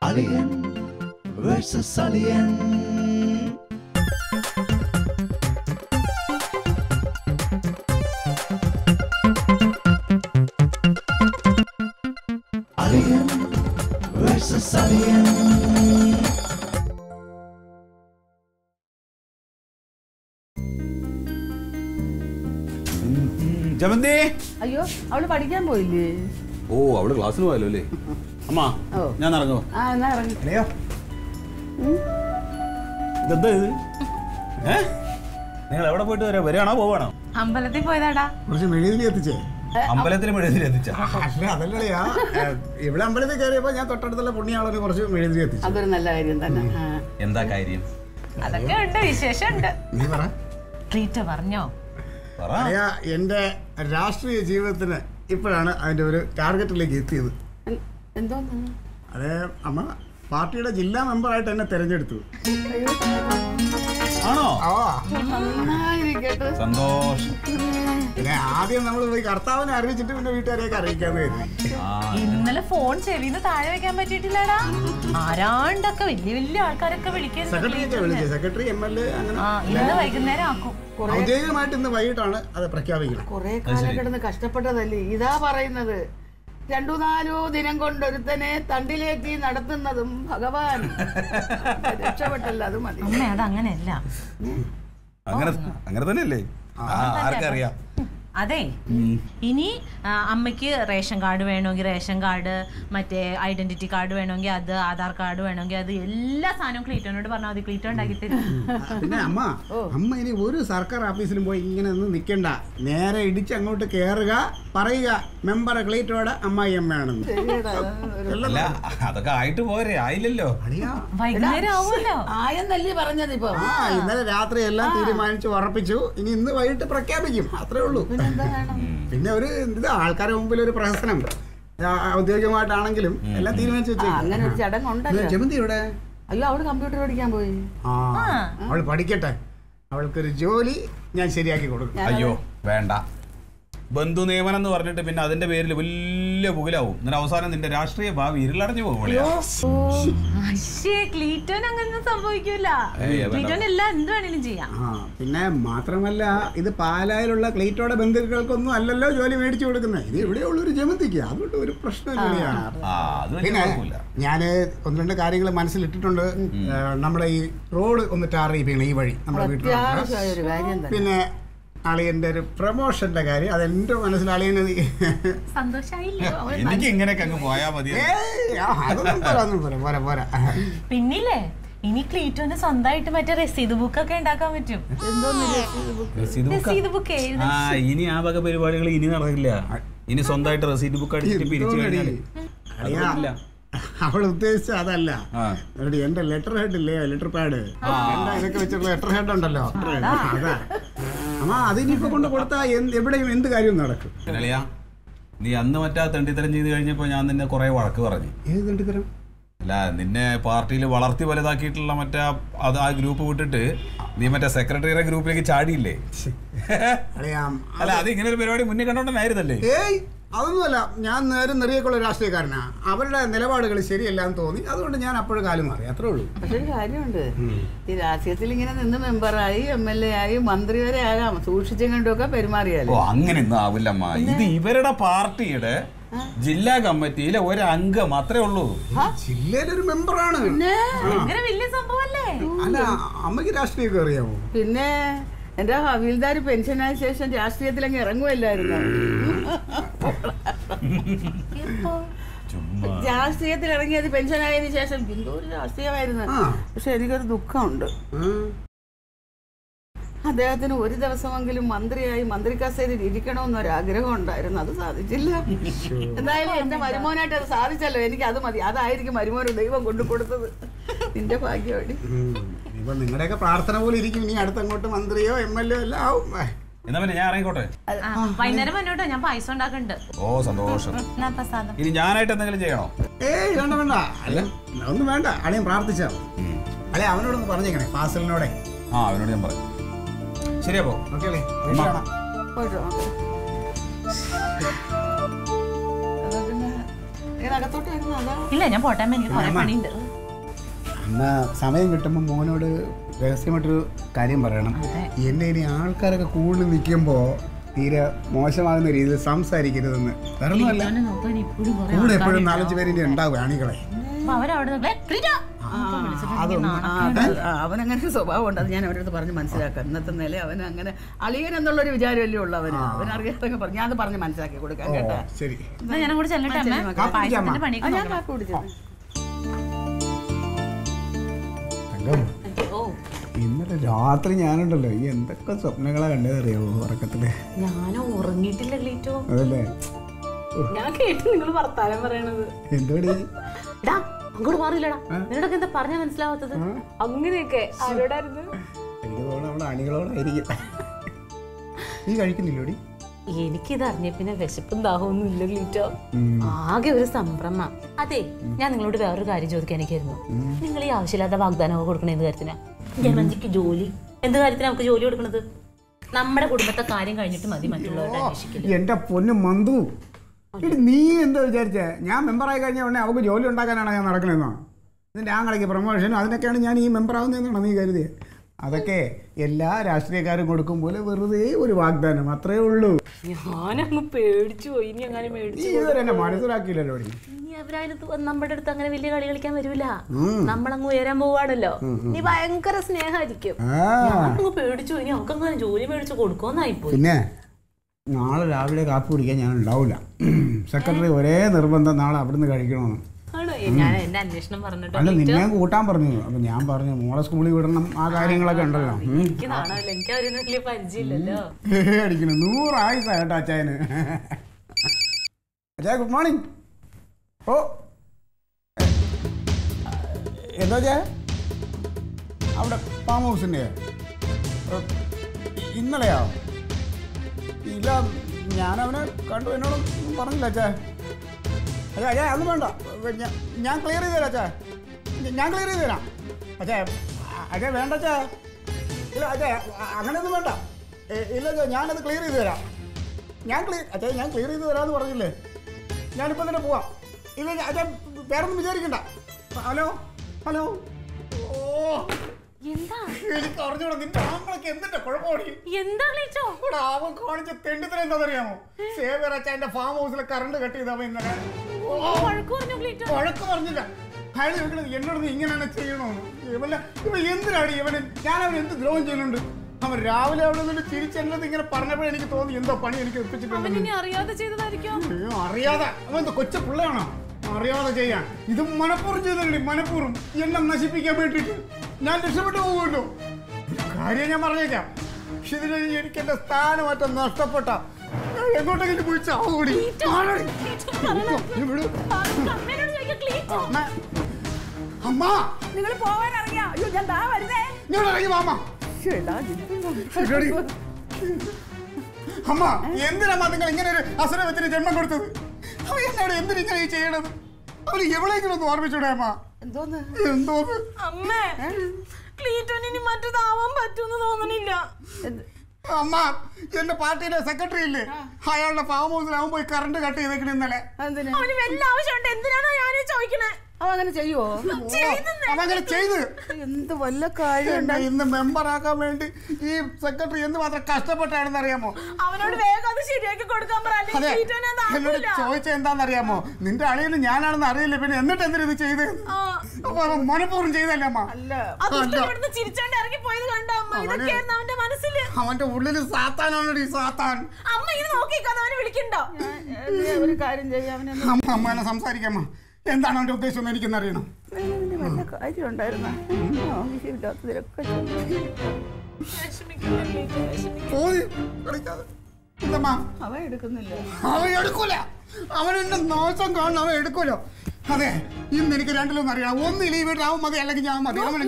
Alien versus Alien. Alien versus Alien. -hmm. അയ്യോ അവൾ പഠിക്കാൻ പോയില്ലേ? ഓ അവൾ ക്ലാസ്സിന് പോയല്ലോ അല്ലേ? അമ്മ ഞാൻ ഇറങ്ങോ ആ എന്നാ ഇറങ്ങി. ഇതെന്താ ഇത്? ഏ? നിങ്ങൾ എവിടെ പോയിട്ട് വരാ? വരികയാണോ പോവാണോ അമ്പലത്തിൽ പോയതാടാ. കുറച്ച് മെഴുകുതിരി എത്തിച്ചേ? അമ്പലത്തിൽ മെഴുതിരി എത്തിച്ച? അല്ല അതല്ലയാ ഇവിടെ അമ്പലത്തിൽ കയറിയപ്പോ ഞാൻ തൊട്ടടുത്തുള്ള പുണ്യാളന് കുറച്ച് മെഴുകുതിരി എത്തിച്ചു. അതൊരു നല്ല കാര്യം തന്നെ. എന്താ കാര്യം? അതൊക്കെ ഉണ്ട് വിശേഷം ഉണ്ട് നീ പറ. ട്രീറ്റ് പറഞ്ഞോ? എന്റെ രാഷ്ട്രീയ ജീവിതത്തിന് ഇപ്പോഴാണ് അതിന്റെ ഒരു ടാർഗറ്റിലേക്ക് എത്തിയത്. അതെ അമ്മ പാർട്ടിയുടെ ജില്ലാ മെമ്പറായിട്ട് എന്നെ തെരഞ്ഞെടുത്തു. ആണോ? സന്തോഷം. പിന്നെ ആദ്യം നമ്മൾ പോയി കർത്താവിനെ അറിയിച്ചിട്ട് പിന്നെ വീട്ടുകാരെയൊക്കെ അറിയിക്കാന്ന് ഇന്നലെ ഫോൺ ചെവിന്ന് താഴെ വെക്കാൻ പറ്റിയിട്ടില്ലടാ. ആരാണ്ടൊക്കെ വലിയ വലിയ ആൾക്കാരൊക്കെ വിളിക്കാൻ സെക്രട്ടറി വിളിച്ചു? സെക്രട്ടറി എം എൽ എ ഇന്ന് വൈകുന്നേരം ആക്കും. ഔദ്യോഗികമായിട്ട് ഇന്ന് വൈകിട്ടാണ് അത് പ്രഖ്യാപിക്കുന്നത്. കൊറേ കാലം കിടന്ന് കഷ്ടപ്പെട്ടതല്ലേ? ഇതാ പറയുന്നത്. രണ്ടു നാലോ ദിനം കൊണ്ട് ഒരുത്തനെ തണ്ടിലേറ്റി നടത്തുന്നതും ഭഗവാൻ. രക്ഷപ്പെട്ടല്ല അത് മതി. അമ്മ അത് അങ്ങനെയല്ല അങ്ങനെ അങ്ങനെ തന്നെയല്ലേ? ആ, ആർക്കറിയാം. അതെ. ഇനി അമ്മയ്ക്ക് റേഷൻ കാർഡ് വേണമെങ്കിൽ റേഷൻ കാർഡ് മറ്റേ ഐഡന്റിറ്റി കാർഡ് വേണമെങ്കിൽ അത് ആധാർ കാർഡ് വേണമെങ്കിൽ അത് എല്ലാ സാധനവും ക്ലീറ്റോനോട് പറഞ്ഞാൽ മതി. ക്ലീറ്റോ ഉണ്ടാക്കി തരും. പിന്നെ അമ്മ അമ്മ ഇനി ഒരു സർക്കാർ ഓഫീസിലും പോയി ഇങ്ങനെ ഒന്നും നിൽക്കണ്ട നേരെ ഇടിച്ച് അങ്ങോട്ട് കയറുക പറയുക മെമ്പർ ക്ലീറ്റോടെ അമ്മായി അമ്മയാണെന്ന്. അതൊക്കെ ആയിട്ട് പോരെ ആയില്ലല്ലോ. ആയെന്നല്ലേ പറഞ്ഞത് ഇപ്പൊ. ആ ഇന്നലെ രാത്രി എല്ലാം തീരുമാനിച്ചു ഉറപ്പിച്ചു. ഇനി ഇന്ന് വൈകിട്ട് പ്രഖ്യാപിക്കും. അത്രേ ഉള്ളൂ. പിന്നെ ഒരു ഇത് ആൾക്കാരുടെ മുമ്പിൽ ഒരു പ്രഹസനം. ഔദ്യോഗികമായിട്ടാണെങ്കിലും എല്ലാം തീരുമാനിച്ചു വെച്ചു അങ്ങനെ ഒരു ചടങ്ങുണ്ടല്ലോ. ജമന്തി ഇവിടെ അയ്യോ അവൾ കമ്പ്യൂട്ടർ പഠിക്കാൻ പോയി. ആ അവൾ പഠിക്കട്ടെ. അവൾക്കൊരു ജോലി ഞാൻ ശരിയാക്കി കൊടുക്കും. അയ്യോ വേണ്ട. ബന്ധു നിയമനം എന്ന് പറഞ്ഞിട്ട് പിന്നെ അതിന്റെ പേരിൽ വലിയ പുകലാവും. എന്നിട്ട് അവസാനം നിന്റെ രാഷ്ട്രീയ ഭാവി ഇരുളടഞ്ഞു പോകും പിന്നെ മാത്രമല്ല ഇത് പാലായിലുള്ള ക്ലീറ്റോടെ ബന്ധുക്കൾക്കൊന്നും അല്ലല്ലോ ജോലി മേടിച്ചു കൊടുക്കുന്നത് ഇത് ഇവിടെയുള്ള ഒരു ജമന്തിക്ക്. അതുകൊണ്ട് ഒരു പ്രശ്നമില്ല പിന്നെ ഞാൻ ഒന്ന് രണ്ട് കാര്യങ്ങൾ മനസ്സിലിട്ടിട്ടുണ്ട്. നമ്മുടെ ഈ റോഡ് ഒന്ന് ടാർ ചെയ്യണം ഈ വഴി നമ്മുടെ വീട്ടിൽ പിന്നെ അളിയന്റെ ഒരു പ്രൊമോഷന്റെ കാര്യം. അതെന്റെ മനസ്സിൽ അളിയന് എനിക്ക് ഇങ്ങനെയൊക്കെ അങ്ങ് പോയാ മതി. പോരാ പോരാ പിന്നില്ലേ? ഇനി ക്ലീറ്റോന് സ്വന്തമായിട്ട് മറ്റേ രസീത് ബുക്ക്? ഒക്കെ ഉണ്ടാക്കാൻ പറ്റും ഇനി ആ വക പരിപാടികൾ ഇനി നടക്കില്ല. ഇനി സ്വന്തമായിട്ട് റെസീറ്റ് ബുക്ക് അടിച്ചിട്ട് പിരിച്ചു അതില്ല. അവൾ ഉദ്ദേശിച്ച അതല്ല. എന്റെ ലെറ്റർ ഹെഡ് ഇല്ലേ? ലെറ്റർ പാഡ് ഇതൊക്കെ വെച്ചിട്ടുള്ള ലെറ്റർ ഹെഡ് ഉണ്ടല്ലോ. അതാ. അമ്മ അതിനിപ്പോ കൊണ്ട് കൊടുത്താ എവിടെയും എന്ത് കാര്യം നടക്കും. നീ അന്ന് മറ്റാ തെണ്ടിത്തരം ചെയ്ത് കഴിഞ്ഞപ്പോ ഞാൻ നിന്നെ കുറെ വഴക്ക് പറഞ്ഞു. ഏത് തെണ്ടിത്തരം? അല്ല നിന്നെ പാർട്ടിയിൽ വളർത്തി വലുതാക്കിയിട്ടുള്ള മറ്റേ ആ- അത് ആ ഗ്രൂപ്പ് വിട്ടിട്ട് നീ മറ്റേ സെക്രട്ടറിയുടെ ഗ്രൂപ്പിലേക്ക് ചാടിയില്ലേ? അല്ല അത് ഇങ്ങനെ ഒരു പരിപാടി മുന്നേ കണ്ടോണ്ടായിരുന്നല്ലേ ഏയ്. അതൊന്നുമല്ല ഞാൻ നേരം നിറയൊക്കെയുള്ള രാഷ്ട്രീയക്കാരനാ. അവരുടെ നിലപാടുകൾ ശരിയല്ല എന്ന് തോന്നി. അതുകൊണ്ട് ഞാൻ അപ്പോഴും കാലം മാറി. അത്രേ ഉള്ളൂ. പക്ഷെ ഒരു കാര്യമുണ്ട്. ഈ രാഷ്ട്രീയത്തിൽ ഇങ്ങനെ നിന്ന് മെമ്പറായി എം എൽ എ ആയി മന്ത്രി വരെ ആകാം സൂക്ഷിച്ചും കണ്ടുമൊക്കെ പെരുമാറിയാലോ. ഓ അങ്ങനെയൊന്നും ആവില്ലമ്മ. ഇത് ഇവരുടെ പാർട്ടിയുടെ ജില്ലാ കമ്മിറ്റിയിലെ ഒരു അംഗം അത്രേ ഉള്ളൂ. ജില്ലയിലൊരു മെമ്പറാണ്. ഭയങ്കര വലിയ സംഭവല്ലേ അല്ല അമ്മയ്ക്ക് രാഷ്ട്രീയമൊക്കെ അറിയാമോ പിന്നെ? എന്റെ ഹവീൽദാർ പെൻഷനായ ശേഷം രാഷ്ട്രീയത്തിലങ്ങ് ഇറങ്ങുമല്ലായിരുന്നു ചുമ്മാ. രാഷ്ട്രീയത്തിൽ ഇറങ്ങിയത് പെൻഷനായതിനു ശേഷം എന്തോ ഒരു രാഷ്ട്രീയമായിരുന്നു. പക്ഷെ എനിക്കൊരു ദുഃഖമുണ്ട്. അദ്ദേഹത്തിന് ഒരു ദിവസമെങ്കിലും മന്ത്രിയായി മന്ത്രി കസേരയിൽ ഇരിക്കണമെന്നൊരാഗ്രഹം ഉണ്ടായിരുന്നു. അത് സാധിച്ചില്ല. എന്തായാലും എന്റെ മരുമോനായിട്ട് അത് സാധിച്ചല്ലോ. എനിക്ക് അത് മതി. അതായിരിക്കും മരുമോന് ദൈവം കൊണ്ടു കൊടുത്തത് നിന്റെ ഭാഗ്യമാടി ഉം. ഇപ്പൊ നിങ്ങളുടെയൊക്കെ പ്രാർത്ഥന പോലെ ഇരിക്കും. ഇനി അടുത്തങ്ങോട്ട് മന്ത്രിയോ എം എൽ എ എല്ലാം ആവും. എന്നാ പിന്നെ ഞാൻ ഇറങ്ങിക്കോട്ടെ? വൈകുന്നേരം മുന്നോട്ടോ ഞാൻ പായസം ഉണ്ടാക്കുന്നുണ്ട് ഓ സന്തോഷം. എന്നാ പ്രസാദം ഇനി ഞാനായിട്ട് എന്തെങ്കിലും ചെയ്യണോ? ഏയ് വേണ്ട വേണ്ട. അല്ല ഒന്നും വേണ്ട. അളിയൻ പ്രാർത്ഥിച്ചാ അല്ലെ അവനോടൊന്ന് പറഞ്ഞേക്കണേ ഫാസലിനോടെ. ആ അവനോട് ഞാൻ പറയാം. ശരിയപ്പോ ഓക്കെ അല്ലേ ഇല്ല ഞാൻ പോട്ടെ എനിക്ക് കുറെ. പണിയുണ്ട്. അമ്മ സമയം കിട്ടുമ്പോൾ മോനോട് രഹസ്യമായിട്ടൊരു കാര്യം പറയണം. അതെ. എന്നെ ഇനി ആൾക്കാരൊക്കെ കൂടുതൽ നിൽക്കുമ്പോൾ തീരെ മോശമാകുന്ന രീതിയിൽ സംസാരിക്കരുതെന്ന്. വേറൊന്നുമല്ല. കൂടെ എപ്പോഴും. നാലഞ്ച് പേര് ഇനി ഉണ്ടാവും ആണികളെ. അത്. അവനങ്ങനെ സ്വഭാവം ഉണ്ട്. അത് ഞാൻ അവരോട് അടുത്ത് പറഞ്ഞ് മനസ്സിലാക്കാം. ഇന്നത്തെ നില അവൻ അങ്ങനെ അളിയൻ എന്നുള്ളൊരു വിചാരമല്ലേ ഉള്ളു അവന് അവനറിയാത്തൊക്കെ പറഞ്ഞു. ഞാൻ പറഞ്ഞ് മനസ്സിലാക്കി കൊടുക്കാം കേട്ടോ. ഞാൻ ഞാനും കൂടി ചെല്ലട്ടെ ഞാൻ. കാപ്പി കുടിച്ചത് ഓ ഇന്നലെ രാത്രി ഞാനുണ്ടല്ലോ. ഈ എന്തൊക്കെ സ്വപ്നങ്ങളാ കണ്ടത് അറിയാമോ ഉറക്കത്തിൽ? ഞാനോ ഉറങ്ങിയിട്ടില്ല അതല്ലേ? ഞാൻ കേട്ടു നിങ്ങൾ വർത്താനം പറയണത്. എന്തോടി അങ്ങോട്ട് മാറില്ലടാ നിന്നോടൊക്കെ എന്താ പറഞ്ഞാ മനസ്സിലാവാത്തത്? അങ്ങനെയൊക്കെ. ആരോടായിരുന്നു? എനിക്ക് തോന്നുന്നു നമ്മുടെ അണികളോടായിരിക്കും. നീ കഴിക്കുന്നില്ലോടി? എനിക്കിത് അറിഞ്ഞ പിന്നെ വിശപ്പും ദാഹമൊന്നും ഇല്ല ക്ലീറ്റോ ആകെ ഒരു സംഭ്രമ. അതെ ഞാൻ നിങ്ങളോട് വേറൊരു കാര്യം ചോദിക്കാനൊക്കെയായിരുന്നു നിങ്ങൾ ഈ ആവശ്യമില്ലാത്ത വാഗ്ദാനമൊക്കെ കൊടുക്കണ എന്ത് കാര്യത്തിനാ ജമന്തിക്ക് ജോലി. എന്ത് കാര്യത്തിന് നമുക്ക് ജോലി കൊടുക്കണത്? നമ്മുടെ കുടുംബത്തെ കാര്യം കഴിഞ്ഞിട്ട് മതി മറ്റുള്ളവരുടെ എന്റെ പൊന്ന് മന്തു നീ എന്താ വിചാരിച്ചേ? ഞാൻ മെമ്പറായി കഴിഞ്ഞ ഉടനെ അവക്ക് ജോലി ഉണ്ടാക്കാനാണ് ഞാൻ നടക്കണെന്നോ? ഇതിന്റെ ആങ്ങളയ്ക്ക് പ്രൊമോഷനും അതിനൊക്കെയാണ് ഞാൻ ഈ മെമ്പർ ആവുന്നതെന്നാണ് നീ കരുതിയത് അതൊക്കെ എല്ലാ രാഷ്ട്രീയക്കാരും കൊടുക്കും പോലെ വെറുതെ ഒരു വാഗ്ദാനം അത്രേ ഉള്ളൂ. ഞാനങ്ങ് പേടിച്ചു പോയി ഇനി അങ്ങനെ ഇതുവരെ മനസ്സിലാക്കിയില്ലല്ലോ ഇനി. നമ്മുടെ അടുത്ത് അങ്ങനെ വലിയ കളി കളിക്കാൻ വരൂല. നമ്മളങ്ങ് ഉയരാൻ പോവാണല്ലോ. നീ ഭയങ്കര സ്നേഹമായിരിക്കും. ഞാനങ്ങ് പേടിച്ചു ഇനി അവർക്ക് അങ്ങനെ ജോലി മേടിച്ച് കൊടുക്കുമെന്നായിപ്പോയി പിന്നെ നാളെ രാവിലെ കാപ്പി കുടിക്കാൻ ഞാൻ ഉണ്ടാവില്ല സെക്രട്ടറി ഒരേ നിർബന്ധം നാളെ അവിടുന്ന് കഴിക്കണമെന്ന്. ഞാൻ എന്റെ അന്വേഷണം പറഞ്ഞിട്ട് അല്ല നിന്നെ കൂട്ടാൻ പറഞ്ഞു. അപ്പൊ ഞാൻ പറഞ്ഞു മോളെ സ്കൂളിൽ വിടണം ആ കാര്യങ്ങളൊക്കെ ഉണ്ടല്ലോ. എനിക്ക് നാണമില്ല. എനിക്ക് അവരൊന്നും വലിയ പരിചയമില്ലല്ലോ. അടിക്കണം. നൂറ് ആയുസ കേട്ടോ അച്ചായന്. അച്ചായ ഗുഡ് മോർണിംഗ് ഓ. എന്താ ചേ അവിടെ ഫാം ഹൗസിന്റെ ഇന്നലെയാ? ഇല്ല ഞാനവനെ കണ്ടു എന്നോടൊന്നും പറഞ്ഞില്ല അച്ഛാ അച്ഛാ അച്ഛാ അതൊന്നും വേണ്ട. ഞാൻ- ക്ലിയർ ചെയ്ത് തരാം അച്ഛാ. ഞാൻ ക്ലിയർ ചെയ്ത് തരാം. അച്ഛാ അച്ഛാ വേണ്ട അച്ഛാ. ഇല്ല അച്ഛാ അങ്ങനെയൊന്നും വേണ്ട. ഇല്ല അച്ഛാ ഞാനത് ക്ലിയർ ചെയ്ത് തരാം. ഞാൻ ക്ലിയർ അച്ഛാ ഞാൻ ക്ലിയർ ചെയ്ത് തരാമെന്ന് പറഞ്ഞില്ലേ? ഞാനിപ്പോൾ തന്നെ പോവാം. ഇല്ല അച്ഛാ വേറൊന്നും വിചാരിക്കണ്ട. ഹലോ? ഹലോ? ഓ അവൻ കാണിച്ച തെണ്ടിത്തരം എന്താണെന്നറിയാമോ? സേവർ അച്ഛന്റെ ഫാം ഹൗസിലെ കറണ്ട് കട്ട് ചെയ്ത് അവൻ ഇന്നലെ. ഓ, വഴക്കു പറഞ്ഞു ക്ലീറ്റോ വഴക്ക് പറഞ്ഞില്ല. അയാൾ ചോദിക്കണത് എന്നോട് നീ ഇങ്ങനെയാണ് ഇവല്ല ഇവ എന്തിനാണ് ഇവന്? ഞാൻ അവൻ എന്ത് ദ്രോഹം ചെയ്യുന്നുണ്ട്? അവൻ രാവിലെ അവിടെ നിന്ന് തിരിച്ചെന്നത് ഇങ്ങനെ പറഞ്ഞപ്പോഴേ എനിക്ക് തോന്നി എന്തോ പണി എനിക്ക് ഒപ്പിച്ചിട്ടുണ്ട് അറിയാതെ ചെയ്തതായിരിക്കും? അയ്യോ, അറിയാതെ അവൻ എന്താ കൊച്ച പിള്ളയാണോ? അറിയാതെ ചെയ്യാൻ. ഇത് മനഃപൂർവം ചെയ്തല്ലേ മനഃപൂർവം. എന്നെ നശിപ്പിക്കാൻ വേണ്ടിയിട്ട്. ഞാൻ രക്ഷപ്പെട്ടു പോകുമല്ലോ ഒരു കാര്യം ഞാൻ പറഞ്ഞേക്കാം. പക്ഷെ ഇതിന് എനിക്ക് എന്റെ സ്ഥാനമാറ്റം നഷ്ടപ്പെട്ട ഞാൻ എങ്ങോട്ടെങ്കിലും പോയി ചാവൂടി അമ്മ. നിങ്ങൾ പോവാൻ അറിയാം. അയ്യോ ഞാൻ ദാ വരുന്നേ. ഇങ്ങോട്ട് ഇറങ്ങി വാ, അമ്മ. എന്തിനമ്മ നിങ്ങൾ ഇങ്ങനെ ഒരു അസുരവത്തിന് ജന്മം കൊടുത്തത്? അവൻ എന്നോട് എന്തിനാ ഈ ചെയ്യണത്? അവർ എവിടെയെങ്കിലും ഒന്ന് ഓർമ്മിച്ചൂടെ അമ്മ? എന്തോന്ന്? എന്തോന്ന്? അമ്മേ ക്ലീറ്റോന് ഇനി മറ്റേതാവാൻ പറ്റൂന്ന് തോന്നണില്ല. അമ്മ എന്റെ പാർട്ടിയിലെ സെക്രട്ടറി ഇല്ലേ? അയാളുടെ ഫാം ഹൗസിൽ അവൻ പോയി കറണ്ട് കട്ട് ചെയ്തേക്കണ ഇന്നലെ. അവന് വല്ല ആവശ്യമുണ്ട്? എന്തിനാണോ ഞാൻ ചോദിക്കണേ? അവൻ അങ്ങനെ ചെയ്യുവോ? അവൻ അങ്ങനെ ചെയ്ത്. എന്ത് വല്ല കാര്യം ഇന്ന് മെമ്പർ ആക്കാൻ വേണ്ടി ഈ സെക്രട്ടറി എന്ത് മാത്രം കഷ്ടപ്പെട്ടാണെന്ന് അറിയാമോ? അവനോട് വേഗം അത് ശരിയാക്കി കൊടുക്കാൻ എന്നോട് ചോദിച്ച എന്താണെന്നറിയാമോ? നിന്റെ അളിയന് ഞാനാണെന്ന് അറിയില്ല. പിന്നെ എന്നിട്ട് എന്തിനാ ഇത് ചെയ്ത്? മനഃപൂർവം ചെയ്തല്ലേ അമ്മ? അമ്മ? അവന്റെ മനസ്സിൽ. അവന്റെ ഉള്ളിൽ സാത്താനാണ് ഈ സാത്താൻ. അമ്മ ഇത് നോക്കിക്കാതെ അവനെ വിളിക്കണ്ടോ? ഞാൻ- ഒരു കാര്യം ചെയ്യാം? അവനെ അമ്മ സംസാരിക്കാമോ എന്താണ് അവന്റെ ഉദ്ദേശം എന്ന് എനിക്കെന്നറിയണം? എടുക്കുന്നില്ല. എടുക്കൂല. അവൻ എന്റെ നാശം കാണുന്ന അവൻ എടുക്കൂലോ. അതെ ഇന്ന് എനിക്ക് രണ്ടിലൊന്നും അറിയാം ഒന്ന് ഈ ആവും മതി അല്ലെങ്കിൽ ഞാൻ മതി. അവനെ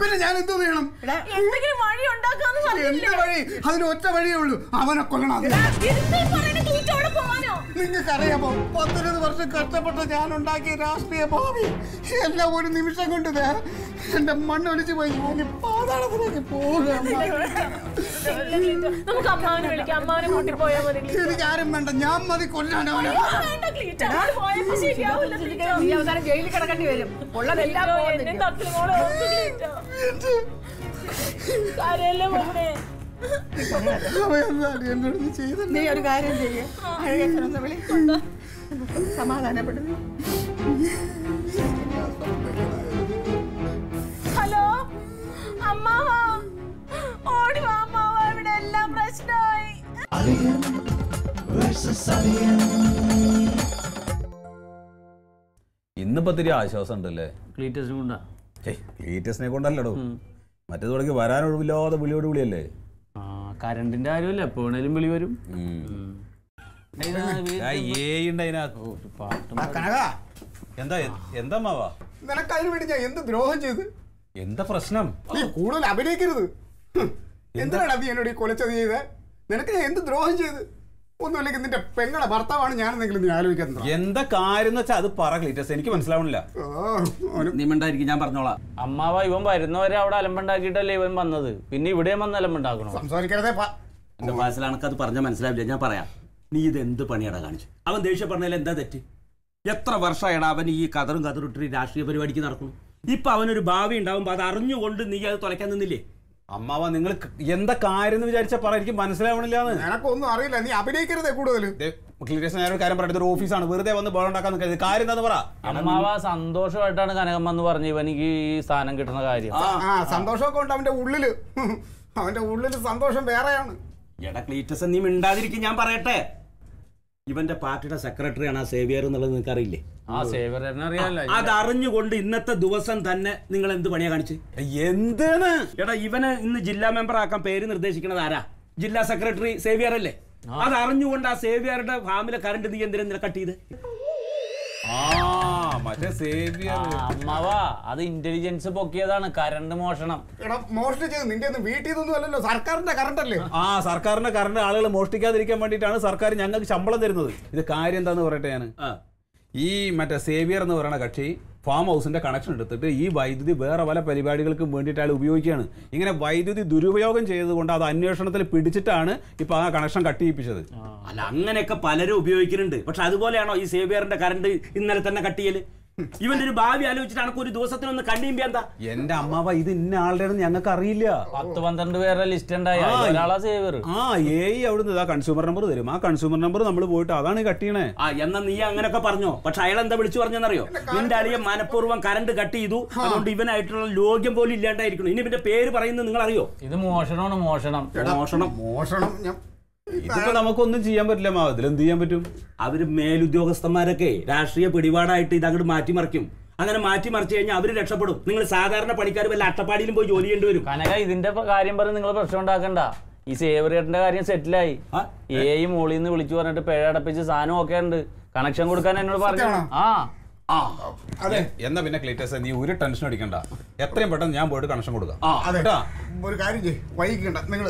പിന്നെ ഞാൻ എന്തോ ചെയ്യണം? എന്ത് വഴി? അതിന് ഒറ്റ വഴിയേ ഉള്ളൂ. അവനെ കൊല്ലണം നിങ്ങൾക്കറിയാമോ പത്തിരുപത് വർഷം കഷ്ടപ്പെട്ട ഞാൻ ഉണ്ടാക്കിയ രാഷ്ട്രീയ ഭാവി എല്ലാം ഒരു നിമിഷം കൊണ്ട് ദേ എന്റെ മണ്ണൊലിച്ചു പോയി ഞാൻ പാതാളത്തിലേക്ക് പോകുകയാണ് നമുക്ക് അമ്മാവനെ വിളിക്കാം അമ്മാവനെ കൂട്ടി പോയാൽ മതി എനിക്ക് ആരും വേണ്ട ഞാൻ മതി കൊല്ലാനോ അവസാനം ജയിലിൽ കിടക്കേണ്ടി വരും ഉള്ളതെല്ലാം. കരയല്ലേ നീ ഒരു കാര്യം ചെയ്യേ. അഴകേശ്വരൊന്ന് വിളി സമാധാനപ്പെടുന്നു. ഹലോ? അമ്മാവ? ഓടി വാ അമ്മാവ ഇവിടെ എല്ലാം പ്രശ്നമായി. ഇന്നിപ്പോ തിരി ആശ്വാസം ഉണ്ടല്ലേ? ക്ലീറ്റസിനും കൊണ്ടാ. ക്ലീറ്റസിനെ കൊണ്ടല്ലടോ. മറ്റേ തുടങ്ങി വരാനൊഴിവില്ലാതെ വിളിയോട് വിളിയല്ലേ? കരണ്ടിന്റെ കാര്യമല്ല എപ്പോ വേണേലും വിളി വരും. എന്താ എന്താ മാവാ? നിനക്ക് അതിന് വേണ്ടി ഞാൻ എന്ത് ദ്രോഹം ചെയ്ത്? എന്താ പ്രശ്നം? നീ കൂടുതൽ അഭിനയിക്കരുത്. എന്താണ് എന്തിനാണ് നീ എന്നോട് ഈ കൊലച്ചത് ചെയ്തേ? നിനക്ക് ഞാൻ എന്ത് ദ്രോഹം ചെയ്ത്? ഒന്നുമില്ലെങ്കിൽ നിന്റെ പെങ്ങളെ ഭർത്താവാണ് ഞാനെന്നെങ്കിലും നീ ആലോചിക്കുന്നത് എന്താ കാര്യം എന്ന് വെച്ചാൽ അത് പറ ക്ലീറ്റസ് എനിക്ക് മനസ്സിലാവണില്ല. നീ മിണ്ടായിരിക്കും ഞാൻ പറഞ്ഞോളാം. അമ്മാവ ഇവൻ വരുന്നവരെ അവിടെ അലമ്പുണ്ടാക്കിയിട്ടല്ലേ ഇവൻ വന്നത്? പിന്നെ ഇവിടെ വന്ന് അലമ്പുണ്ടാക്കണോ? സംസാരിക്കരുതേ എന്റെ മനസ്സിലാണെങ്കിൽ അത് പറഞ്ഞാൽ മനസ്സിലാവില്ല ഞാൻ പറയാം. നീ ഇത് എന്ത് പണിയടാ കാണിച്ചു? അവൻ ദേഷ്യപ്പെടുന്നതിൽ എന്താ തെറ്റ്? എത്ര വർഷമായടാ അവൻ ഈ കതറും കതറിട്ട് രാഷ്ട്രീയ പരിപാടിക്ക് നടക്കുന്നു? ഇപ്പൊ അവനൊരു ഭാവി ഉണ്ടാവുമ്പോ അത് അറിഞ്ഞുകൊണ്ട് നീ അത് തുലയ്ക്കാൻ നിന്നില്ലേ? അമ്മാവ നിങ്ങൾ എന്താ കാര്യം എന്ന് വിചാരിച്ചാ പറ എനിക്ക് എനക്കൊന്നും അറിയില്ല. നീ അഭിനയിക്കരുതേ കൂടുതൽ കാര്യം ഒരു ഓഫീസാണ്. വെറുതെ വന്ന് ബോൾ ഉണ്ടാക്കാൻ നിൽക്കരുത്. കാര്യം എന്താന്ന് പറ. അമ്മാവ സന്തോഷമായിട്ടാണ് കനകമ്മ എന്ന് പറഞ്ഞു ഇവനിക്ക് ഈ സ്ഥാനം കിട്ടുന്ന കാര്യം. ആ. സന്തോഷമൊക്കെ ഉണ്ട് അവന്റെ ഉള്ളിൽ. അവന്റെ ഉള്ളിൽ സന്തോഷം വേറെയാണ്. എടാ ക്ലീറ്റസ് നീ മിണ്ടാതിരിക്കും ഞാൻ പറയട്ടെ. ഇവന്റെ പാർട്ടിയുടെ സെക്രട്ടറിയാണ് ആ സേവിയർ എന്നുള്ളത് നിങ്ങൾക്ക് അറിയില്ലേ ആ സേവിയർ അറിയാല്ല അത് അറിഞ്ഞുകൊണ്ട് ഇന്നത്തെ ദിവസം തന്നെ നിങ്ങൾ എന്ത് പണിയാ കാണിച്ചു? എന്താണ്? എടാ ഇവനെ ഇന്ന് ജില്ലാ മെമ്പർ ആക്കാൻ പേര് നിർദ്ദേശിക്കുന്നത് ആരാ? ജില്ലാ സെക്രട്ടറി സേവിയർ അല്ലേ? അത് അറിഞ്ഞുകൊണ്ട് ആ സേവിയറുടെ ഫാമിലെ കറണ്ട് നീ എന്തിനാ കട്ട് ചെയ്ത്? ആ. മറ്റേ സേവിയർ അമ്മാവ അത് ഇന്റലിജൻസ് പൊക്കിയതാണ്. കറണ്ട് മോഷണം. എടാ മോഷ്ടിച്ചത് നിന്റെ ഒന്നും വീട്ടിൽ നിന്നൊന്നും അല്ലല്ലോ സർക്കാരിന്റെ കറണ്ട് അല്ലേ? ആ സർക്കാരിന്റെ കറണ്ട് ആളുകൾ മോഷ്ടിക്കാതിരിക്കാൻ വേണ്ടിയിട്ടാണ് സർക്കാർ ഞങ്ങൾക്ക് ശമ്പളം തരുന്നത്. ഇത് കാര്യം എന്താന്ന് പറയട്ടെ ഞാൻ ആ. ഈ മറ്റേ സേവിയർ എന്ന് പറയുന്ന കക്ഷി ഫാം ഹൗസിന്റെ കണക്ഷൻ എടുത്തിട്ട് ഈ വൈദ്യുതി വേറെ പല പരിപാടികൾക്കും വേണ്ടിയിട്ട് അയാൾ ഉപയോഗിക്കുകയാണ്. ഇങ്ങനെ വൈദ്യുതി ദുരുപയോഗം ചെയ്തുകൊണ്ട് അത് അന്വേഷണത്തിൽ പിടിച്ചിട്ടാണ് ഇപ്പോൾ ആ കണക്ഷൻ കട്ടിയിപ്പിച്ചത് ചെയ്യിപ്പിച്ചത്. അല്ല അങ്ങനെയൊക്കെ പലരും ഉപയോഗിക്കുന്നുണ്ട്. പക്ഷെ അതുപോലെയാണോ ഈ സേവിയറിന്റെ കറണ്ട് ഇന്നലെ തന്നെ കട്ട് ഇവന്റെ ഒരു ഭാവി ആലോചിച്ചിട്ട് അനക്ക് ഒരു ദിവസത്തിനൊന്ന് കണ്ണിയുമ്പോ എന്താ? എന്റെ അമ്മാവ ഇത് ഇന്ന ആളുടെ ഞങ്ങൾക്ക് അറിയില്ല പത്ത് പന്ത്രണ്ട് പേരുടെ ലിസ്റ്റ് ഉണ്ടായി. ആ, ഒരാളാ സേവർ ആ ഏ അവിടുന്ന് ഇതാ കൺസ്യൂമർ നമ്പർ തരും. ആ കൺസ്യൂമർ നമ്പർ നമ്മൾ പോയിട്ട് അതാണ് കട്ടിയണേ ചെയ്യണേ ആ എന്നാ നീ അങ്ങനെയൊക്കെ പറഞ്ഞോ? പക്ഷെ അയാൾ എന്താ വിളിച്ചു പറഞ്ഞെന്നറിയോ? നിന്റെ അളിയൻ മനഃപൂർവം കറണ്ട് കട്ട് ചെയ്തു. അതുകൊണ്ട് ഇവനായിട്ടുള്ള ലോക്യം പോലും ഇല്ലാണ്ടായിരിക്കണം ഇനി ഇവന്റെ പേര് പറയുന്നത് നിങ്ങൾ അറിയോ ഇത് മോഷണമാണ് മോഷണം. മോഷണം. മോഷണം ഞാൻ ഇതിപ്പോ നമുക്കൊന്നും ചെയ്യാൻ പറ്റില്ല മാവ് ഇതിലെന്ത് ചെയ്യാൻ പറ്റും? അവർ മേലുദ്യോഗസ്ഥന്മാരൊക്കെ രാഷ്ട്രീയ പിടിപാടായിട്ട് ഇത് അങ്ങോട്ട് മാറ്റിമറിക്കും. അങ്ങനെ മാറ്റിമറിച്ചു കഴിഞ്ഞാൽ അവർ രക്ഷപ്പെടും. നിങ്ങൾ സാധാരണ പണിക്കാർ വല്ല അട്ടപ്പാടിയിലും പോയി ജോലി ചെയ്യേണ്ടി വരും. കനക ഇതിന്റെ കാര്യം പറഞ്ഞ് നിങ്ങൾ പ്രശ്നം ഉണ്ടാക്കണ്ട. ഈ സേവറിയേട്ടന്റെ കാര്യം സെറ്റിലായി. ഏയും മോളിന്ന് മോളിൽ നിന്ന് വിളിച്ചു പറഞ്ഞിട്ട് പിഴ അടപ്പിച്ച് സാധനം ഒക്കെ ഉണ്ട്. കണക്ഷൻ കൊടുക്കാൻ എന്നോട് പറഞ്ഞു. ആ. അതെ. എന്നാ പിന്നെ ക്ലീറ്റസ് നീ ഒരു ടെൻഷൻ അടിക്കണ്ട. എത്രയും പെട്ടെന്ന് ഞാൻ പോയിട്ട് കണക്ഷൻ കൊടുക്കാം. ഒരു കാര്യം ചെയ്യ്. വൈകിക്കണ്ട. നിങ്ങൾ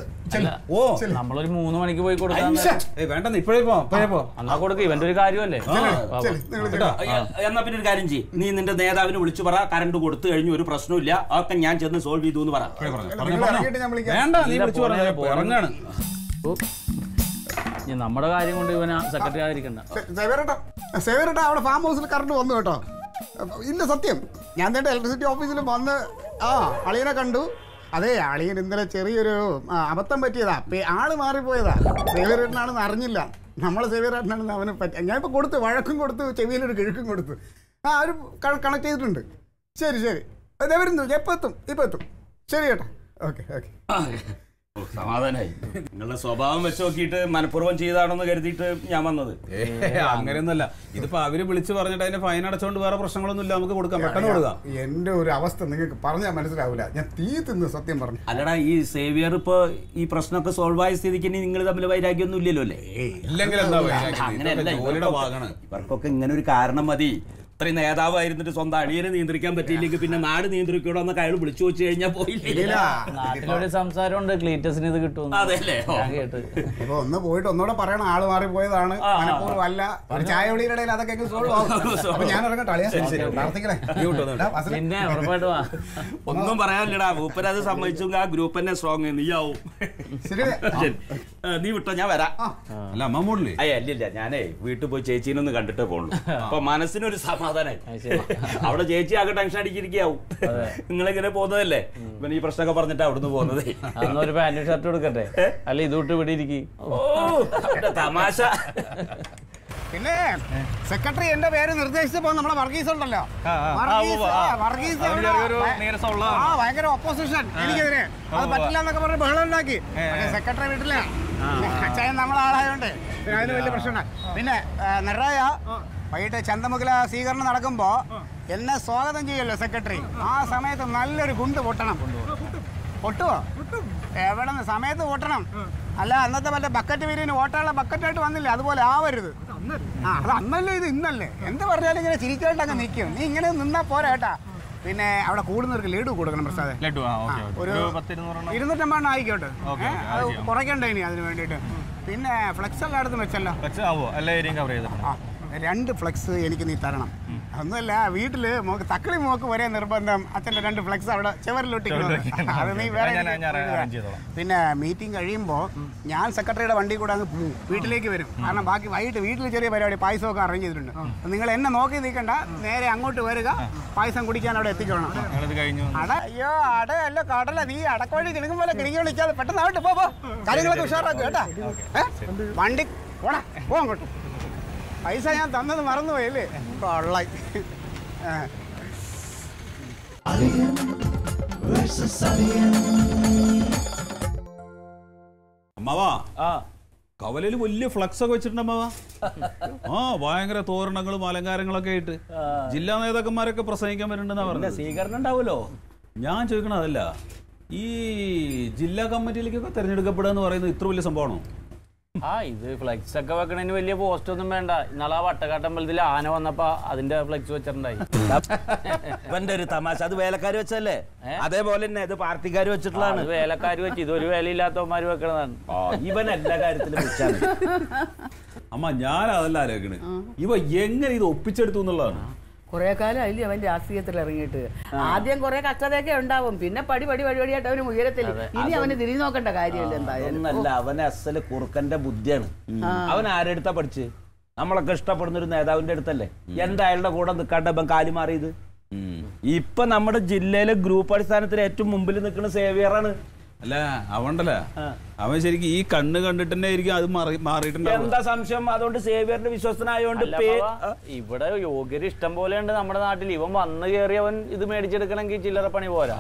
ഓ. നമ്മളൊരു മൂന്ന് മണിക്ക് പോയി കൊടുക്കാം. വേണ്ടെന്ന്. ഇപ്പോഴേ പോ ഇപ്പോഴേ പോ. എന്നാ കൊടുക്ക്. ഇവന്റെ ഒരു കാര്യമല്ലേ? എന്നാ പിന്നെ ഒരു കാര്യം ചെയ്യ. നീ നിന്റെ നേതാവിനെ വിളിച്ചു പറ. കറണ്ട് കൊടുത്തു കഴിഞ്ഞു. ഒരു പ്രശ്നമില്ല അതൊക്കെ ഞാൻ ചെന്ന് സോൾവ് ചെയ്തു എന്ന് പറ. വേണ്ട നീ വിളിച്ചു പറഞ്ഞു. ഇറങ്ങാണ്. ഇനി നമ്മുടെ കാര്യം കൊണ്ട് ഇവനെ സെക്രട്ടറി ആയിരിക്കണ്ട. സേവരട്ടാ സേവരേട്ടാ അവിടെ ഫാം ഹൗസിൽ കറണ്ട് വന്നു കേട്ടോ. ഇല്ല സത്യം. ഞാൻ തന്നെ ഇലക്ട്രിസിറ്റി ഓഫീസിൽ വന്ന് ആ അളിയനെ കണ്ടു. അതെ അളിയൻ ഇന്നലെ ചെറിയൊരു അബദ്ധം പറ്റിയതാ. ആൾ മാറിപ്പോയതാ. സേവരട്ടനാണെന്ന് അറിഞ്ഞില്ല. നമ്മളെ സേവരട്ടനാണെന്ന് അവന് പറ്റി ഇപ്പൊ കൊടുത്തു വഴക്കും കൊടുത്തു ചെവിയിലൊരു കിഴക്കും കൊടുത്തു. ആ ഒരു കണക്ട് ചെയ്തിട്ടുണ്ട്. ശരി ശരി. അതെ വരുന്നു എപ്പോൾ എത്തും? ഇപ്പം എത്തും. ശരി കേട്ടോ ഓക്കെ ഓക്കെ. സമാധാനായി. നിങ്ങളുടെ സ്വഭാവം വെച്ച് നോക്കിയിട്ട് മനഃപൂർവം ചെയ്താണെന്ന് കരുതിയിട്ട് ഞാൻ വന്നത്. അങ്ങനെയൊന്നുമല്ല. ഇതിപ്പോ അവർ വിളിച്ചു പറഞ്ഞിട്ട് അതിന്റെ ഫൈൻ അടച്ചോണ്ട് വേറെ പ്രശ്നങ്ങളൊന്നും ഇല്ല നമുക്ക് കൊടുക്കാം. പെട്ടെന്ന് കൊടുക്കാം. എന്റെ ഒരു അവസ്ഥ നിങ്ങൾക്ക് പറഞ്ഞാൽ മനസ്സിലാവില്ല ഞാൻ തീ തിന്ന് സത്യം പറഞ്ഞു. അല്ലടാ ഈ സേവിയർ ഇപ്പൊ ഈ പ്രശ്നമൊക്കെ സോൾവ് ആയ സ്ഥിതിക്ക് ഇനി നിങ്ങൾ തമ്മിൽ വൈരാഗ്യമൊന്നും ഇല്ലല്ലോ അല്ലേ? ഇല്ലെങ്കിൽ വൈരാഗ്യം? ഇവർക്കൊക്കെ ഇങ്ങനെ ഒരു കാരണം മതി. ഇത്രയും നേതാവായിരുന്നിട്ട് സ്വന്തം അടിയനെ നിയന്ത്രിക്കാൻ പറ്റിയില്ലെങ്കിൽ പിന്നെ നാട് നിയന്ത്രിക്കണോ എന്നൊക്കെ അയാൾ വിളിച്ചു വെച്ച് കഴിഞ്ഞാൽ പോയില്ലേ? നാട്ടിലൊരു സംസാരമുണ്ട്. ക്ലീറ്റസിന് ഇത് കിട്ടും. അതെല്ലേ? ഇപ്പൊ ഒന്ന് പോയിട്ട് ഒന്നുകൂടെ പറയണം. ആൾ മാറി പോയതാണ്. അല്ല. ഒരു ചായ വിളിയുടെ ഇടയിൽ അതൊക്കെ ഞാൻ ഒന്നും പറയാനില്ലടാ. മൂപ്പര് അത് സമ്മതിച്ചു. ആ ഗ്രൂപ്പ് തന്നെ സ്ട്രോങ് നീയാവും. നീ വിട്ടോ ഞാൻ വരാം. അല്ല അമ്മ അയ്യ അല്ലില്ല ഞാനേ വീട്ടിൽ പോയി ചേച്ചീനൊന്ന് കണ്ടിട്ടേ പോണു അപ്പൊ മനസ്സിനൊരു സമാധാനായി ശരി. അവിടെ ചേച്ചി ആകെ ടെൻഷൻ അടിക്കിരിക്കാവും നിങ്ങളിങ്ങനെ പോകുന്നതല്ലേ? പിന്നെ ഈ പ്രശ്നമൊക്കെ പറഞ്ഞിട്ട് അവിടുന്ന് പോകുന്നത്. ഒരു പാന്റ് ഷർട്ട് കൊടുക്കട്ടെ അല്ല ഇതോട്ട് ഇവിടെ ഇരിക്കി. ഓ തമാശ? പിന്നെ സെക്രട്ടറി എന്റെ പേര് നിർദ്ദേശിച്ചപ്പോ നമ്മളെ വർഗീസ് ഉണ്ടല്ലോ. വർഗീസ്, ഭയങ്കര ഓപ്പോസിഷൻ എനിക്കെതിരെ. അത് പറ്റില്ല എന്നൊക്കെ പറഞ്ഞ് ബഹളം ഉണ്ടാക്കി. സെക്രട്ടറി വീട്ടിലാണ്. അച്ഛൻ നമ്മളെ ആളായോണ്ട് പിന്നെ അതിന് വലിയ പ്രശ്നമാണ് പിന്നെ നിറയ വൈകിട്ട് ചന്തമുഖല സ്വീകരണം നടക്കുമ്പോൾ എന്നെ സ്വാഗതം ചെയ്യല്ലോ സെക്രട്ടറി. ആ സമയത്ത് നല്ലൊരു ഗുണ്ട് പൊട്ടണം. പൊട്ടുവോ? എവിടെ നിന്ന് സമയത്ത് പൊട്ടണം. അല്ല അന്നത്തെ മറ്റേ ബക്കറ്റ് വീരിന് ഓട്ടാനുള്ള ബക്കറ്റായിട്ട് വന്നില്ല? അതുപോലെ ആവരുത്. ആ അത് അന്നല്ലേ ഇത് ഇന്നല്ലേ? എന്ത് പറഞ്ഞാലും ഇങ്ങനെ ചിരിക്കായിട്ട് അങ്ങ് നിൽക്കും. നീ ഇങ്ങനെ നിന്നാ പോരാ കേട്ടാ. പിന്നെ അവിടെ കൂടുന്നവർക്ക് ലഡു കൊടുക്കണം പ്രസാദ്. ലഡു ഒരു ഇരുന്നൂറ്റമ്പണ്ണം ആയിക്കോട്ടെ. അത് കുറയ്ക്കണ്ടേ ഇനി അതിന് വേണ്ടിയിട്ട്. പിന്നെ ഫ്ലെക്സ് എല്ലായിടത്തും വെച്ചല്ലോ. ആവോ? എല്ലാ ഏരിയയും കവർ ചെയ്തിട്ടുണ്ട്. രണ്ട് ഫ്ലെക്സ് എനിക്ക് നീ തരണം. ഒന്നുമല്ല വീട്ടിൽ മോക്ക് തക്കളി മോക്ക് ഒരേ നിർബന്ധം. അച്ഛന്റെ രണ്ട് ഫ്ലെക്സ് അവിടെ ചെവറിലൊട്ടിക്കണം അത് നീ വേറെ പിന്നെ മീറ്റിംഗ് കഴിയുമ്പോൾ ഞാൻ സെക്രട്ടറിയുടെ വണ്ടി കൂടെ അങ്ങ് പോകും വീട്ടിലേക്ക് വരും. കാരണം ബാക്കി വൈകിട്ട് വീട്ടിൽ ചെറിയ പരിപാടി പായസമൊക്കെ അറേഞ്ച് ചെയ്തിട്ടുണ്ട്. നിങ്ങൾ എന്നെ നോക്കി നിൽക്കണ്ട. നേരെ അങ്ങോട്ട് വരിക. പായസം കുടിക്കാൻ അവിടെ എത്തിക്കണം. അട അയ്യോ അട അല്ല കടല. നീ അടക്കോഴി കിണുങ്ങും പോലെ കിണുങ്ങി വിളിക്കാതെ പെട്ടെന്ന് അങ്ങോട്ട് പോ കാര്യങ്ങളൊക്കെ ഉഷാറാക്കും കേട്ടാ? വണ്ടി പോടാ പോ അങ്ങോട്ട്. പൈസ ഞാൻ തന്നത് മറന്നുപോയല്ലേ കൊള്ളായി. അമ്മാവാ കവലയിൽ വലിയ ഫ്ലക്സ് ഒക്കെ വെച്ചിട്ടുണ്ട് അമ്മാവാ. ആ ഭയങ്കര തോരണങ്ങളും അലങ്കാരങ്ങളൊക്കെ ആയിട്ട്. ജില്ലാ നേതാക്കന്മാരൊക്കെ പ്രസംഗിക്കാൻ വരുന്നുണ്ടെന്നാ പറഞ്ഞത്. സ്വീകരണം ഉണ്ടാവുമല്ലോ. ഞാൻ ചോദിക്കണ അതല്ല ഈ ജില്ലാ കമ്മിറ്റിയിലേക്കൊക്കെ തെരഞ്ഞെടുക്കപ്പെടുക എന്ന് പറയുന്നത് ഇത്ര വലിയ സംഭവമാണോ? ആ ഇത് ഫ്ലെക്സ് ഒക്കെ വെക്കണതിന് വലിയ പോസ്റ്റ് ഒന്നും വേണ്ട. ഇന്നാളെ ആ വട്ടക്കാട്ടമ്പലത്തിൽ ആന വന്നപ്പോ അതിന്റെ ഫ്ലെക്സ് വെച്ചിട്ടുണ്ടായി. ഇവന്റെ ഒരു തമാശ. അത് വേലക്കാർ വെച്ചല്ലേ? അതേപോലെ തന്നെ ഇത് പാർട്ടിക്കാർ വെച്ചിട്ടുള്ളതാണ്. വേലക്കാർ വേലക്കാര് വെച്ച്. ഇതൊരു വേലയില്ലാത്തവന്മാര് വെക്കണതാണ്. ഇവൻ എല്ലാ കാര്യത്തിലും വെച്ചാണ് അമ്മ ഞാൻ അതല്ല ആലോചിക്കണേ. ഇവ എങ്ങനെ ഇത് ഒപ്പിച്ചെടുത്തു എന്നുള്ളതാണ്. കുറെ കാലം അതിൽ അവൻ രാഷ്ട്രീയത്തിൽ ഇറങ്ങിയിട്ട് ആദ്യം കുറെ കഷ്ടതയൊക്കെ ഉണ്ടാവും. പിന്നെ പടി പടി പടി പടിയായിട്ട് അവന് ഉയരത്തിൽ. ഇനി അവന് തിരിഞ്ഞു നോക്കേണ്ട കാര്യമില്ല എന്തായാലും. അവൻ അസൽ കുറുക്കന്റെ ബുദ്ധിയാണ്. അവൻ ആരെടുത്താ പഠിച്ച്? നമ്മളൊക്കെ ഇഷ്ടപ്പെടുന്ന ഒരു നേതാവിന്റെ അടുത്തല്ലേ എന്താ അയാളുടെ കൂടെ നിൽക്കാണ്ട് ഇപ്പം കാലി മാറിയത്? ഇപ്പൊ നമ്മുടെ ജില്ലയിലെ ഗ്രൂപ്പ് അടിസ്ഥാനത്തിൽ ഏറ്റവും മുമ്പിൽ നിൽക്കുന്ന സേവിയറാണ് അല്ല അവണ്ടല്ല? അവൻ ശരിക്കും ഈ കണ്ണ് കണ്ടിട്ട് തന്നെ ആയിരിക്കും അത് മാറി മാറിയിട്ടുണ്ടാവും എന്താ സംശയം? അതുകൊണ്ട് സേവിയറിന്റെ വിശ്വസനായോണ്ട് ഇവിടെ യോഗ്യര് ഇഷ്ടം പോലെ ഉണ്ട് നമ്മുടെ നാട്ടിൽ. ഇവൻ വന്നു കയറി അവൻ ഇത് മേടിച്ചെടുക്കണമെങ്കിൽ ചില്ലറ പണി പോരാ.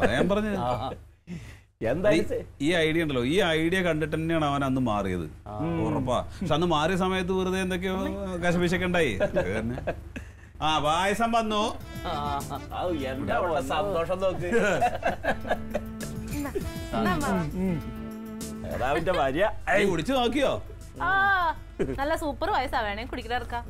ഞാൻ പറഞ്ഞു ഈ ഐഡിയ ഉണ്ടല്ലോ. ഈ ഐഡിയ കണ്ടിട്ട് തന്നെയാണ് അവൻ അന്ന് മാറിയത്. ഉറപ്പാ. പക്ഷെ അന്ന് മാറിയ സമയത്ത് വെറുതെ എന്തൊക്കെയോ കശപിശൊക്കെ ഉണ്ടായി. ആ പായസം വന്നു. സന്തോഷം നോക്ക്. നേതാവിന്റെ ഭാര്യ. കുടിച്ചു നോക്കിയോ? ആ നല്ല സൂപ്പർ വയസ്സാ വേണേ കുടിക്കിടക്കാം.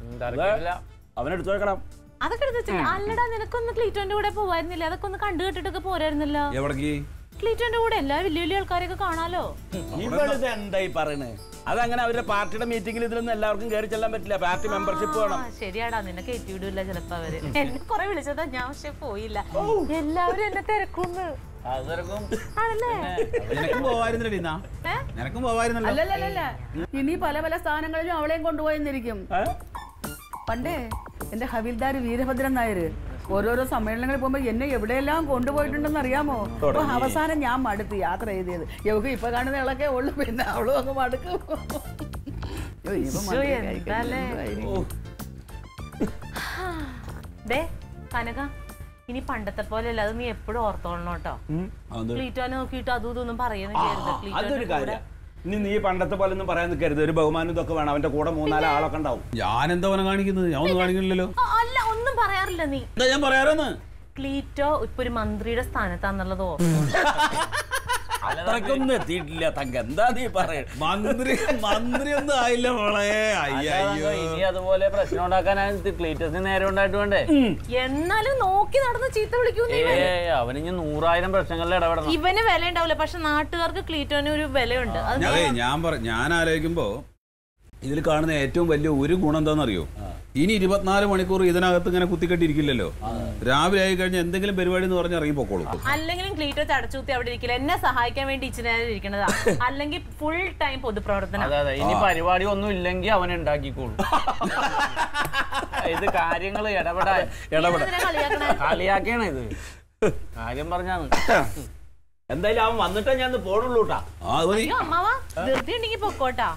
അവനെടുത്തു വെക്കണം. അതൊക്കെ എടുത്ത് അല്ലടാ നിനക്കൊന്ന് ക്ലീറ്റോന്റെ കൂടെ പോവായിരുന്നില്ല? അതൊക്കെ ഒന്ന് കണ്ടു കേട്ടിട്ടൊക്കെ പോരായിരുന്നല്ലോ. എവിടേക്ക്? ക്ലീറ്റോന്റെ കൂടെ എല്ലാ വലിയ വലിയ ആൾക്കാരെയൊക്കെ കാണാലോ? ഇവളിത് എന്തായി പറയണേ? അതങ്ങനെ അവരുടെ പാർട്ടിയുടെ മീറ്റിംഗിൽ ഇതിലൊന്നും എല്ലാവർക്കും കയറി ചെല്ലാൻ പറ്റില്ല. പാർട്ടി മെമ്പർഷിപ്പ് വേണം. ശരിയാടാ നിന്നെ കയറ്റി വിടൂല ചിലപ്പോ അവർ. എന്നെ കൊറേ വിളിച്ചതാ ഞാൻ പക്ഷെ പോയില്ല. എല്ലാവരും എന്നെ തിരക്കുന്നു. നിനക്കും പോവായിരുന്നില്ല. പോവായിരുന്നല്ലോ ഇനി പല പല സ്ഥാനങ്ങളിലും അവളെയും കൊണ്ടുപോയെന്നിരിക്കും. പണ്ടേ എന്റെ ഹവിൽദാർ വീരഭദ്രൻ നായര് ഓരോരോ സമ്മേളനങ്ങളിൽ പോകുമ്പോൾ എന്നെ എവിടെയെല്ലാം കൊണ്ടുപോയിട്ടുണ്ടെന്ന് അറിയാമോ? അപ്പൊ അവസാനം ഞാൻ മടുത്ത് യാത്ര ചെയ്തത് യോഗ ഇപ്പൊ കാണുന്ന ഇളക്കെ ഉള്ളു. പിന്നെ അവളും അങ്ങ് മടുക്കും. കനക. ഇനി പണ്ടത്തെ പോലെ അല്ല അത് നീ എപ്പോഴും ഓർത്തോളണം കേട്ടോ. അത് ക്ലീറ്റോനെ നോക്കിയിട്ട് അതും ഇതൊന്നും പറയുന്നു പറയുന്നില്ല ഇനി നീ പണ്ടത്തെ പോലെ ഒന്നും പറയാൻ നിൽക്കരുത്. ഒരു ബഹുമാനം ഇതൊക്കെ വേണം. അവന്റെ കൂടെ മൂന്നാൽ ആളൊക്കെ ഉണ്ടാവും. ഞാൻ എന്താ അവനെ കാണിക്കുന്നത്? ഞാൻ ഒന്നും കാണിക്കില്ലല്ലോ അല്ല ഒന്നും പറയാറില്ല നീ. എന്താ ഞാൻ പറയാറെന്ന് ക്ലീറ്റോ ഇപ്പൊ ഒരു മന്ത്രിയുടെ സ്ഥാനത്താന്നുള്ളത് ഓർമ്മ അത്രയ്ക്കൊന്നും എത്തിയിട്ടില്ല. തങ്ക എന്താ നീ പറയുന്നത് മന്ത്രി മന്ത്രി ഒന്നും ആയില്ല മോളെ. അയ്യോ. ഇനി അതുപോലെ പ്രശ്നം ഉണ്ടാക്കാൻ ക്ലീറ്റസിന് നേരെ ഉണ്ടായിട്ട് വേണ്ടേ? എന്നാലും നോക്കി നടന്ന് ചീത്ത വിളിക്കൂ അവന് ഇനി അവനിഞ്ഞ് നൂറായിരം പ്രശ്നങ്ങളിൽ ഇടപെടണം. ഇവന് വില ഉണ്ടാവില്ല പക്ഷെ നാട്ടുകാർക്ക് ക്ലീറ്റോന് ഒരു വിലയുണ്ട്. ഞാൻ പറ ഞാൻ ആലോചിക്കുമ്പോ ഇതിൽ കാണുന്ന ഏറ്റവും വലിയ ഒരു ഗുണം എന്താണെന്നറിയോ? ഇനി ഇരുപത്തിനാല് മണിക്കൂർ ഇതിനകത്ത് ഇങ്ങനെ കുത്തിക്കെട്ടിരിക്കില്ലല്ലോ. രാവിലെ ആയി കഴിഞ്ഞാൽ എന്തെങ്കിലും പരിപാടി എന്ന് പറഞ്ഞാൽ ഇറങ്ങി പൊക്കോളൂ അല്ലെങ്കിലും ക്ലീറ്റോ തടച്ചുത്തി അവിടെ ഇരിക്കില്ല. എന്നെ സഹായിക്കാൻ വേണ്ടി ഇച്ചിരി നേരം ഇരിക്കണതാ. അല്ലെങ്കിൽ ഫുൾ ടൈം പൊതുപ്രവർത്തനം. ഇനി പരിപാടി ഒന്നും ഇല്ലെങ്കിൽ അവൻ ഉണ്ടാക്കിക്കോളൂ. ഇത് കാര്യങ്ങൾ കളിയാക്കണ? ഇത്. കാര്യം പറഞ്ഞാണ്. എന്തായാലും അവൻ വന്നിട്ടേ ഞാൻ പോണുള്ളൂട്ടാ. അമ്മാവാ. ധൃതി ഉണ്ടെങ്കിൽ പൊക്കോട്ടാ.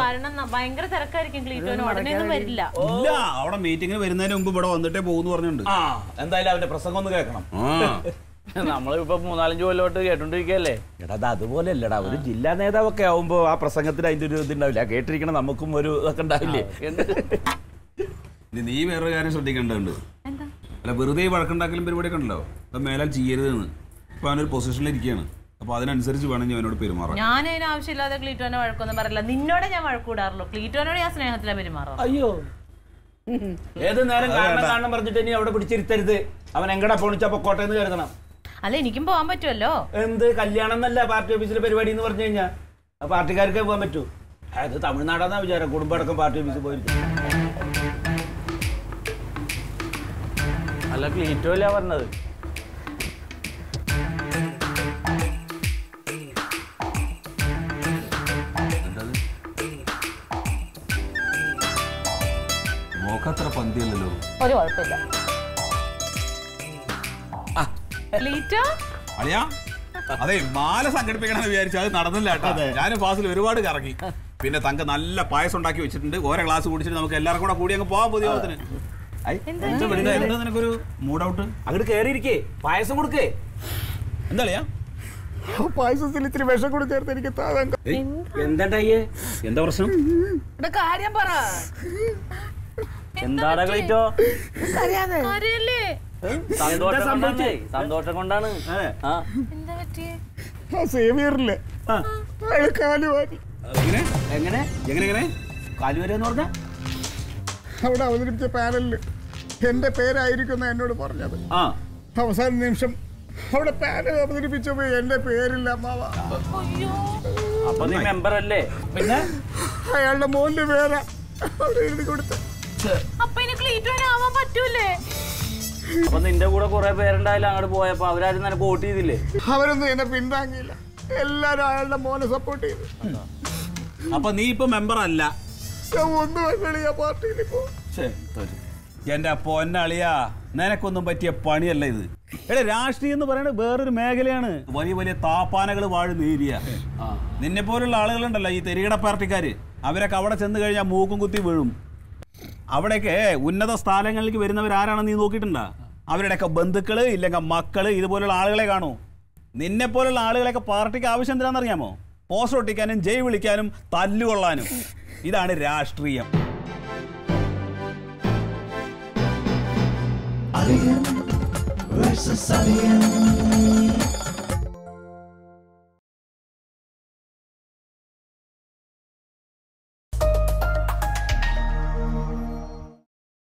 കാരണം ഭയങ്കര തിരക്കായിരിക്കും ക്ലീറ്റോന് ഉടനെ വരില്ല. ഇല്ല അവിടെ മീറ്റിങ്ങിന് വരുന്നതിന് മുമ്പ് ഇവിടെ വന്നിട്ടേ പോകുന്നു പറഞ്ഞിട്ടുണ്ട്. ആ. എന്തായാലും അവന്റെ പ്രസംഗം ഒന്ന് കേൾക്കണം. നമ്മളിപ്പോ മൂന്നാലഞ്ച് കൊല്ലോട്ട് കേട്ടോണ്ടിരിക്കല്ലേ? എടാ അത് അതുപോലെ അല്ലടാ ഒരു ജില്ലാ നേതാവൊക്കെ ആവുമ്പോ ആ പ്രസംഗത്തിന് അതിന്റെ ഒരു ഇതുണ്ടാവില്ല? കേട്ടിരിക്കണം നമുക്കും ഒരു ഇതൊക്കെ ഉണ്ടാവില്ലേ? നീ വേറൊരു കാര്യം ശ്രദ്ധിക്കേണ്ടതുണ്ട്. അല്ല വെറുതെ ഈ വഴക്കുണ്ടാക്കലും പരിപാടിയൊക്കെ ഉണ്ടല്ലോ? മേലാൽ ചെയ്യരുതെന്ന് ഇപ്പൊ അവനൊരു പൊസിഷനിൽ ഇരിക്കുകയാണ്. അപ്പൊ അതിനനുസരിച്ച് വേണം ഞാൻ അവനോട് പെരുമാറാൻ ഞാൻ അതിന് ആവശ്യമില്ലാതെ ക്ലീറ്റോനെ വഴക്കൊന്നും പറയില്ല. നിന്നോടെ ഞാൻ വഴക്കൂടാറുള്ളൂ. ക്ലീറ്റോനോട് ഞാൻ സ്നേഹത്തിലാണ് പെരുമാറാം അയ്യോ. ഏത് നേരം കാരണം കാരണം പറഞ്ഞിട്ട് ഇനി അവിടെ പിടിച്ചിരുത്തരുത്. അവൻ എങ്ങടാ പോണിച്ചാ പൊക്കോട്ടെ എന്ന് കരുതണം. അല്ല എനിക്കും പോകാൻ പറ്റുമല്ലോ എന്ത്? കല്യാണം എന്നല്ല പാർട്ടി ഓഫീസിലെ പരിപാടി എന്ന് പറഞ്ഞു കഴിഞ്ഞാൽ ആ പാർട്ടിക്കാർക്കേ പോകാൻ പറ്റൂ. അത് തമിഴ്നാടാന്നാ വിചാരം. കുടുംബടക്കം പാർട്ടി ഓഫീസിൽ പോയിരിക്കും. അല്ല ക്ലീറ്റോ അല്ല പറഞ്ഞത്. പന്തിയല്ലല്ലോ. ഒരു കുഴപ്പമില്ല. അളിയാ അതെ മാല സംഘടിപ്പിക്കണമെന്ന് വിചാരിച്ചു. അത് നടന്നില്ല കേട്ടോ. ഞാൻ ഫാസിൽ ഒരുപാട് കറങ്ങി. പിന്നെ തങ്ക നല്ല പായസം ഉണ്ടാക്കി വെച്ചിട്ടുണ്ട്. ഓരോ ഗ്ലാസ് കുടിച്ചിട്ട് നമുക്ക് എല്ലാവർക്കും കൂടെ കൂടി അങ്ങ് പോവാൻ പുതിയ ഐ, എന്താ വിടുന്നത്? എന്താ നിനക്കൊരു മൂഡ് ഔട്ട് അങ്ങോട്ട് പായസം കൊടുക്കേ. എന്താ അളിയാ? പായസത്തിൽ ഇത്തിരി വിഷം കൂടി ചേർത്ത് എനിക്ക് എന്താ? എന്താണ്ടായേ എന്താ പ്രശ്നം? കാര്യം പറ. എന്താടാ ക്ലീറ്റോ അറിയാതെ. സന്തോഷം കൊണ്ടാണ്. സേവിയറില്ലേ കാലുവാരി എങ്ങനെ? എങ്ങനെ? എങ്ങനെ കാലുവരെന്ന് പറഞ്ഞ? അവിടെ അവതരിപ്പിച്ച പാനലിൽ എന്റെ പേരായിരിക്കും എന്നോട് പറഞ്ഞത്. ആ. അവസാന നിമിഷം അവിടെ പാനൽ അവതരിപ്പിച്ചപ്പോ എന്റെ പേരില്ല അമ്മാവ. അപ്പൊ നീ മെമ്പർ അല്ലേ? പിന്നെ? അയാളുടെ മോന്റെ പേരാ. അവിടെ എഴുതി കൊടുത്ത. അപ്പൊ ഇനി ക്ലീറ്റോനെ ആവാൻ പറ്റൂലേ? അപ്പൊ നിന്റെ കൂടെ കുറെ പേരുണ്ടായാലും അങ്ങോട്ട് പോയപ്പോ അവരാരും നിനക്ക് വോട്ട് ചെയ്തില്ലേ? അവരൊന്നും എന്നെ പിന്താങ്ങിയില്ല. എല്ലാരും അയാളുടെ മോനെ സപ്പോർട്ട് ചെയ്തു. അപ്പൊ നീ ഇപ്പൊ മെമ്പർ അല്ല. എന്റെ പൊന്നളിയാ നിനക്കൊന്നും പറ്റിയ പണിയല്ല ഇത്. എടാ രാഷ്ട്രീയം എന്ന് പറയുന്നത് വേറൊരു മേഖലയാണ്. വലിയ വലിയ താപ്പാനകൾ വാഴുന്ന ഏരിയ നിന്നെ പോലുള്ള ആളുകളുണ്ടല്ലോ ഈ തെരികിട പാർട്ടിക്കാര്. അവരൊക്കെ അവിടെ ചെന്ന് കഴിഞ്ഞാൽ മൂക്കും കുത്തി വീഴും. അവിടെയൊക്കെ ഉന്നത സ്ഥാനങ്ങളിലേക്ക് വരുന്നവർ ആരാണെന്ന് നീ നോക്കിയിട്ടുണ്ടോ? അവരുടെയൊക്കെ ബന്ധുക്കൾ ഇല്ലെങ്കിൽ മക്കൾ ഇതുപോലുള്ള ആളുകളെ കാണൂ. നിന്നെ പോലുള്ള ആളുകളെയൊക്കെ പാർട്ടിക്ക് ആവശ്യം എന്തിനാണെന്നറിയാമോ പോസ്റ്റർ ഒട്ടിക്കാനും ജയ് വിളിക്കാനും തല്ലുകൊള്ളാനും ഇതാണ് രാഷ്ട്രീയം. അറിയാം.